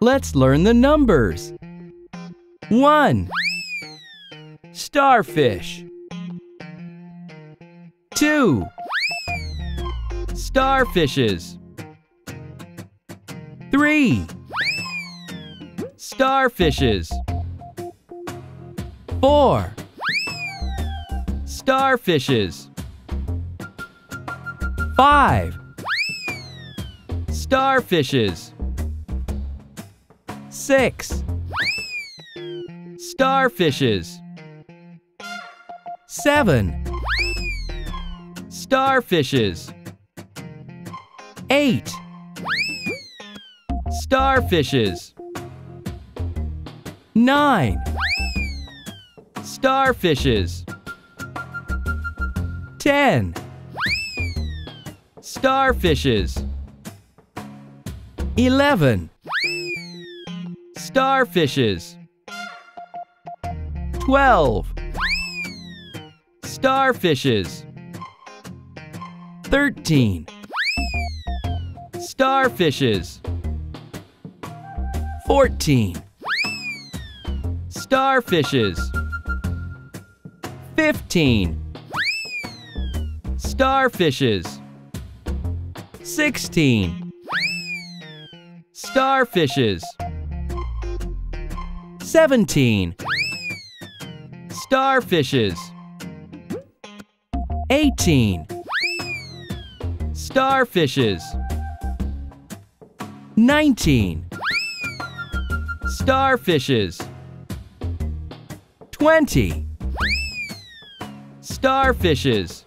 Let's learn the numbers. 1. Starfish. 2. Starfishes. 3. Starfishes. 4. Starfishes. 5. Starfishes. 6. Starfishes. 7. Starfishes. 8. Starfishes. 9. Starfishes. 10. Starfishes. 11. Starfishes. 12. Starfishes. 13. Starfishes. 14. Starfishes. 15. Starfishes. 16. Starfishes. 17. Starfishes. 18. Starfishes. 19. Starfishes. 20. Starfishes.